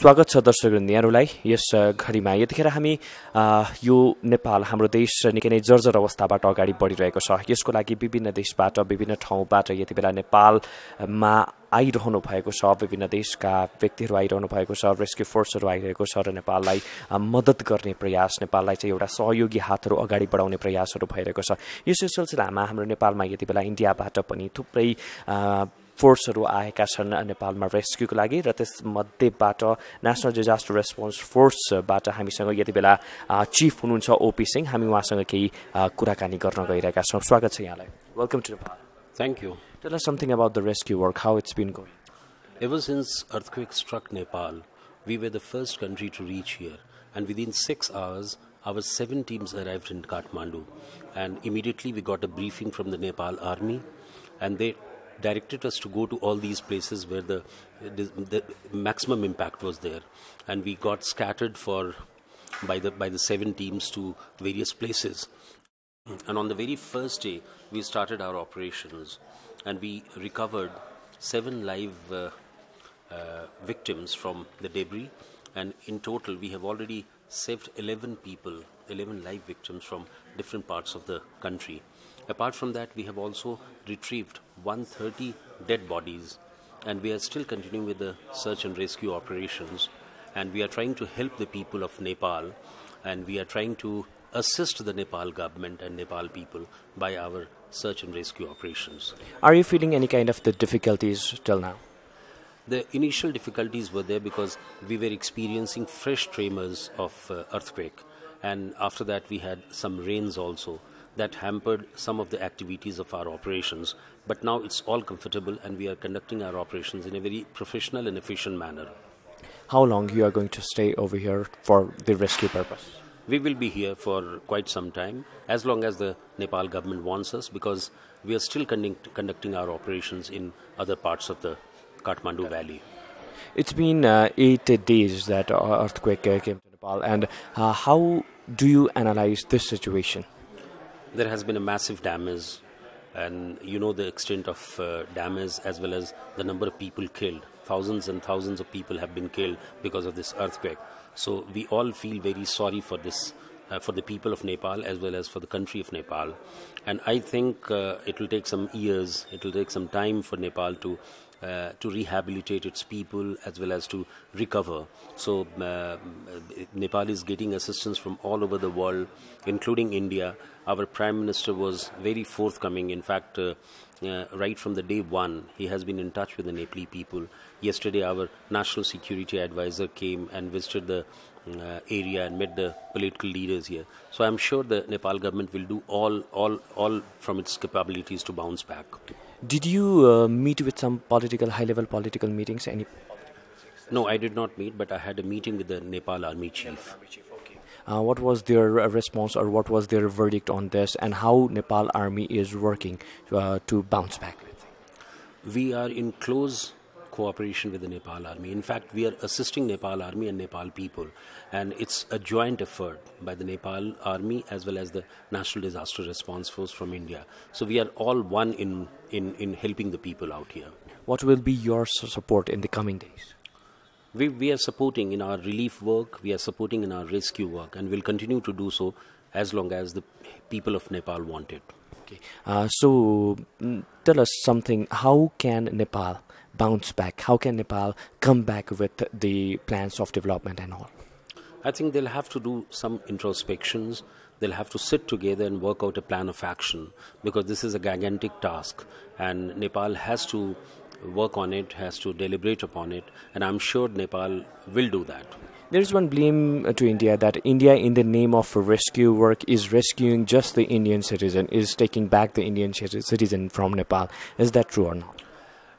स्वागत छ दर्शकवृन्द यहाँहरूलाई यस घडीमा यतिखेर हामी यो नेपाल हाम्रो देश निकै नै जर्जर अवस्थाबाट अगाडि बढिरहेको छ। यसको लागि विभिन्न देशबाट विभिन्न ठाउँबाट यति बेला नेपालमा आइरहनु भएको छ विभिन्न देशका व्यक्तिहरू आइरहनु भएको छ रेस्क्यु फोर्सहरू आइरहेको छ र नेपाललाई मद्दत गर्ने प्रयास नेपाललाई चाहिँ एउटा सहयोगी हातहरू अगाडि बढाउने प्रयासहरू भइरहेको छ। यसै सिलसिलामा हाम्रो नेपालमा यति बेला इन्डियाबाट पनि थुप्रै फोर्सहरू आएका छन् नेपालमा रेस्क्युको लागि र त्यसमध्येबाट नेसनल डिजास्टर रेस्पोन्स फोर्सबाट हामीसँग यति बेला चिफ हुनुहुन्छ ओपी सिंह। हामी उहाँसँग केही कुराकानी गर्न गइरहेका छौँ। स्वागत छ यहाँलाई। Welcome to Nepal thank you tell something about the rescue work how it's been going ever since earthquake struck Nepal we were the first country to reach here and within six hours our seven teams arrive in Kathmandu and immediately we got a briefing from the Nepal army and they directed us to go to all these places where the, the, the maximum impact was there, and we got scattered for by the by the seven teams to various places. And on the very first day, we started our operations and we recovered seven live uh, uh, victims from the debris. And in total, we have already saved 11 people, 11 live victims from different parts of the country. Apart from that, we have also retrieved 130 dead bodies. And we are still continuing with the search and rescue operations. And we are trying to help the people of Nepal. And we are trying to assist the Nepal government and Nepal people by our search and rescue operations. Are you feeling any kind of the difficulties till now? The initial difficulties were there because we were experiencing fresh tremors of uh, earthquake, and after that we had some rains also that hampered some of the activities of our operations. But now it's all comfortable, and we are conducting our operations in a very professional and efficient manner. How long you are going to stay over here for the rescue purpose? We will be here for quite some time, as long as the Nepal government wants us, because we are still conduct- conducting our operations in other parts of the Kathmandu Valley. It's been uh, eight days that uh, earthquake uh, came to Nepal, and uh, how do you analyze this situation? There has been a massive damage, and you know the extent of uh, damage as well as the number of people killed. Thousands and thousands of people have been killed because of this earthquake. So we all feel very sorry for this, uh, for the people of Nepal as well as for the country of Nepal. And I think uh, it will take some years, it will take some time for Nepal to uh, to rehabilitate its people as well as to recover. So uh, Nepal is getting assistance from all over the world, including India. Our Prime Minister was very forthcoming. In fact, uh, uh, right from the day one, he has been in touch with the Nepali people. Yesterday, our national security advisor came and visited the uh, area and met the political leaders here. So I'm sure the Nepal government will do all, all, all from its capabilities to bounce back. Did you uh, meet with some political, high-level political meetings? Any? No, I did not meet, but I had a meeting with the Nepal Army Chief. Uh, what was their uh, response or what was their verdict on this, and how Nepal Army is working uh, to bounce back? We are in close cooperation with the Nepal Army. In fact, we are assisting Nepal Army and Nepal people, and it's a joint effort by the Nepal Army as well as the National Disaster Response Force from India. So we are all one in in, in helping the people out here. What will be your support in the coming days? We, we are supporting in our relief work, we are supporting in our rescue work, and we'll continue to do so as long as the people of Nepal want it. Okay. Uh, so, mm, tell us something. How can Nepal bounce back? How can Nepal come back with the plans of development and all? I think they'll have to do some introspections. They'll have to sit together and work out a plan of action because this is a gigantic task, and Nepal has to work on it, has to deliberate upon it, and I'm sure Nepal will do that. There is one blame uh, to India that India, in the name of rescue work, is rescuing just the Indian citizen, is taking back the Indian citizen from Nepal. Is that true or not?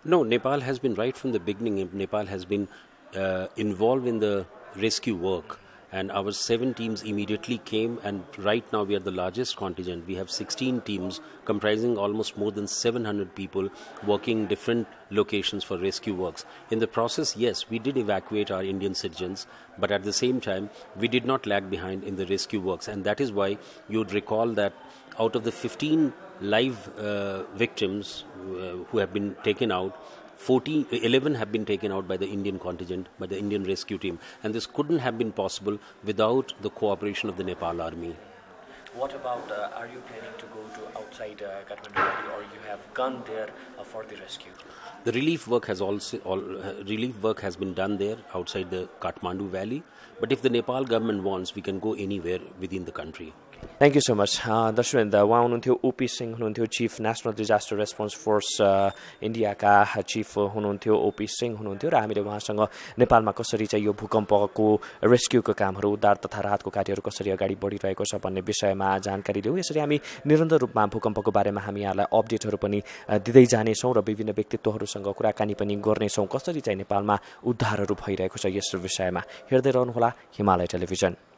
No, Nepal has been right from the beginning. Nepal has been uh, involved in the rescue work, and our seven teams immediately came. And right now, we are the largest contingent. We have 16 teams comprising almost more than 700 people working different locations for rescue works. In the process, yes, we did evacuate our Indian citizens, but at the same time, we did not lag behind in the rescue works, and that is why you would recall that out of the 15 live uh, victims uh, who have been taken out, 14, 11 have been taken out by the Indian contingent, by the Indian rescue team. And this couldn't have been possible without the cooperation of the Nepal army. What about, uh, are you planning to go to outside uh, Kathmandu Valley or you have gone there uh, for the rescue? The relief work has also all, uh, relief work has been done there outside the Kathmandu Valley. But if the Nepal government wants, we can go anywhere within the country. Thank you so much दर्शकवृन्द उहाँ हुनुहुन्थ्यो OP Singh हुनुहुन्थ्यो chief national disaster response force इन्डियाका chief हुनुहुन्थ्यो OP Singh हुनुहुन्थ्यो र हामीले उहाँसँग नेपालमा कसरी चाहिँ यो भूकम्पको रेस्क्युको कामहरू उद्धार तथा राहतको कार्यहरू कसरी अगाडि बढिरहेको छ भन्ने विषयमा जानकारी लियौँ यसरी हामी निरन्तर रूपमा भूकम्पको बारेमा हामी यहाँलाई अपडेटहरू पनि दिँदै जानेछौँ र विभिन्न व्यक्तित्वहरूसँग कुराकानी पनि गर्नेछौँ। कसरी चाहिँ नेपालमा उद्धारहरू भइरहेको छ यस विषयमा? हेर्दै रहनुहोला हिमालय टेलिभिजन।